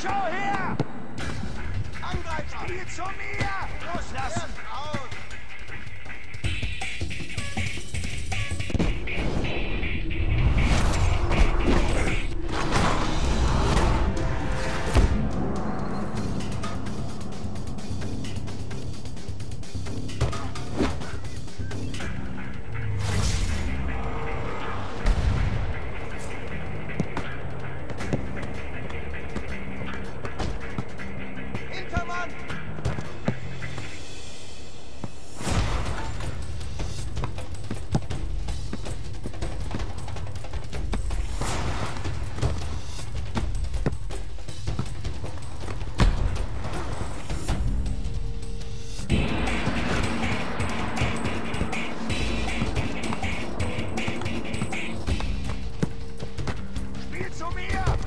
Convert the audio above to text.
Schau her! Angreifer! Spiel zu mir! Loslassen! Hört auf! Spiel zu mir!